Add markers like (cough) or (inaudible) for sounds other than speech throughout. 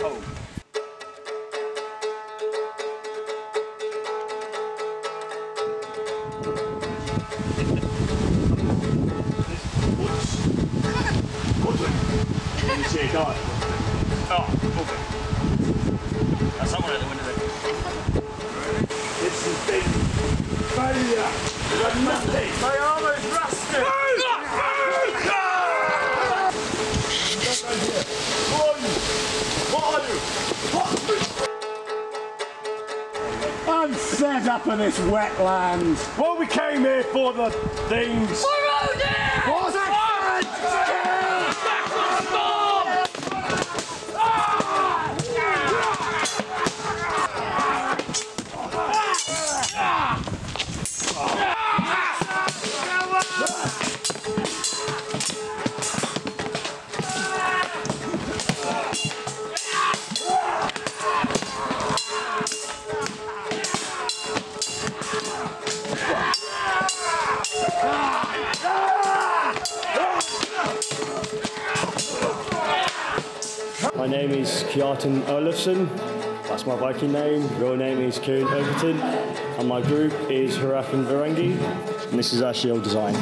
home. A guy. Oh, okay. That's someone at the window there. This has been failure. My armour is rusted. Set up in this wetland. Well, we came here for the things. Was it? My name is Kjartan Olafson. That's my Viking name. Real name is Kiran Overton. And my group is Hrafn Varangi. And this is our shield design.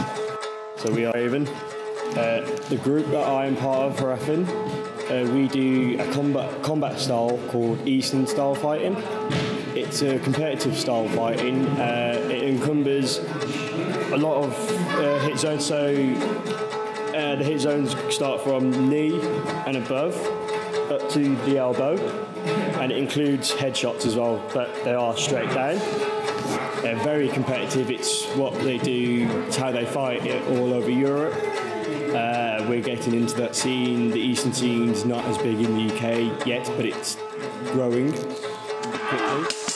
So we are Raven. Uh, the group that I am part of, Hrafn, uh, we do a combat, combat style called Eastern style fighting. It's a competitive style fighting. Uh, it encumbers a lot of uh, hit zones. So uh, the hit zones start from knee and above up to the elbow, and it includes headshots as well, but they are straight down. They're very competitive. It's what they do. It's how they fight it all over Europe. Uh, we're getting into that scene. The Eastern scene's not as big in the UK yet, but it's growing quickly.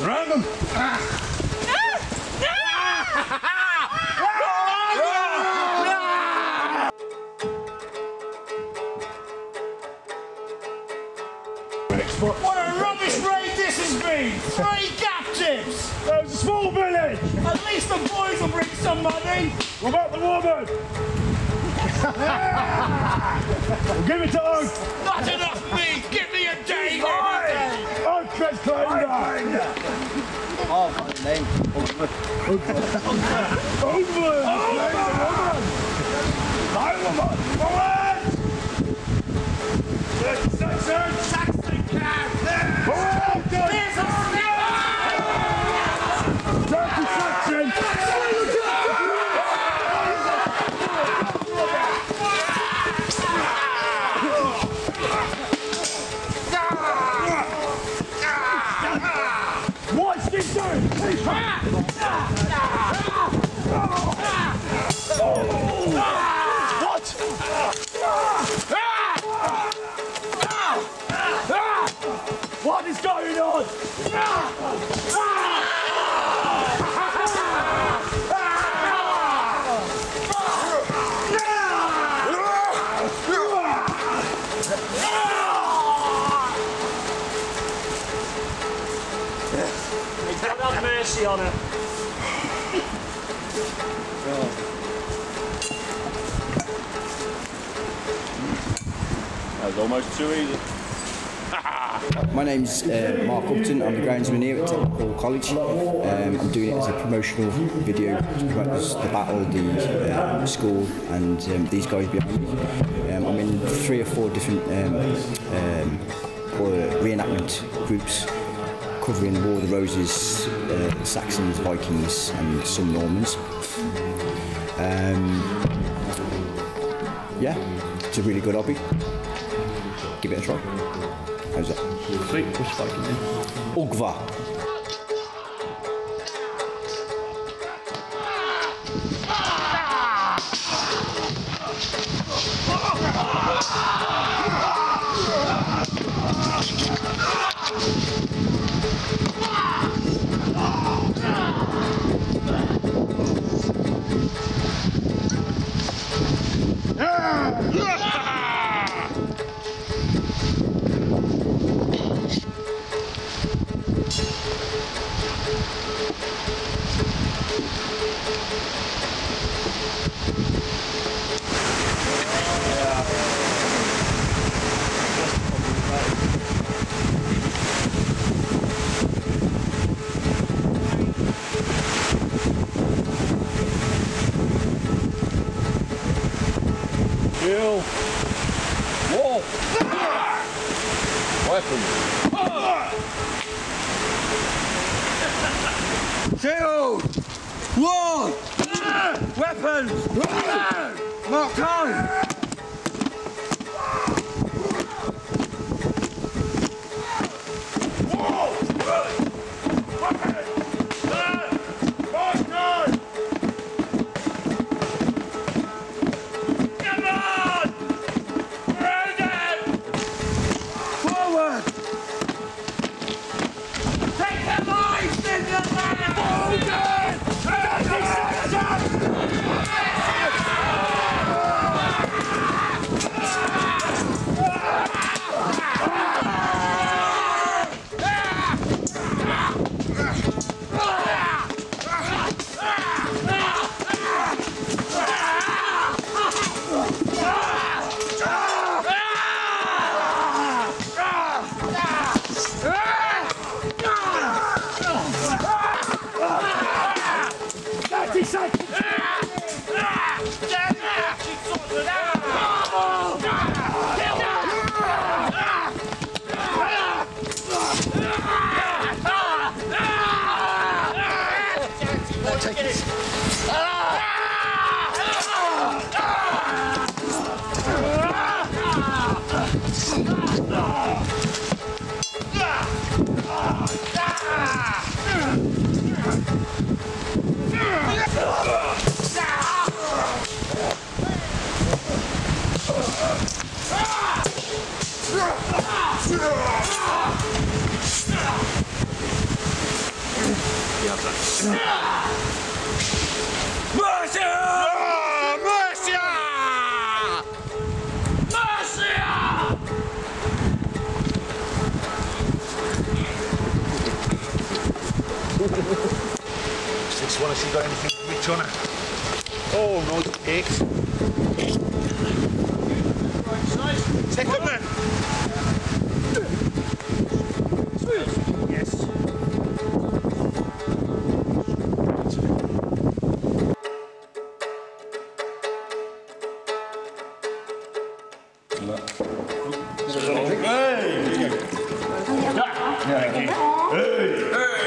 Random! What a rubbish raid this has been! Three captives! That was a small village! At least the boys will bring some money! What about the woman? well, (laughs) give it to Oak! Not enough meat! Give Nee, Omer. man. Omer! Omer! Saxon! Saxon! Saxon! What is going on? God have mercy on her. That was almost too easy. My name's uh, Mark Upton. I'm the groundsman here at Tettenhall College. Um, I'm doing it as a promotional video to promote the battle, the um, school, and um, these guys behind me. Um, I'm in three or four different um, um, reenactment groups covering War of the Roses, uh, Saxons, Vikings, and some Normans. Um, yeah, it's a really good hobby. Give it a try. Hij. Ook wat. Ah! Weapons. Two! One! Weapons! Mark time! Six one, has he got anything rich on it. Oh no, eight. Right Take him then. Yes. Hey! Yeah. Hey!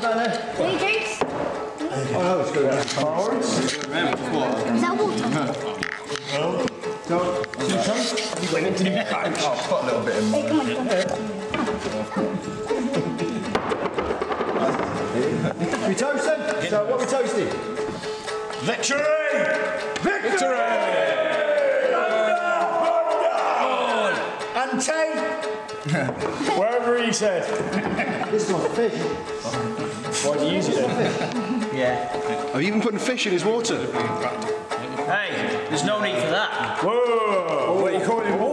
Any drinks? Oh no, it's going forwards. Is that water? Hey, come on, come on. We toasting? So what are we toasting? Victory! Victory! And ten. (laughs) Wherever he said. This one's fish. Why do you use it then? Are you even putting fish in his water? Hey, there's no need for that. Whoa! What are you calling water?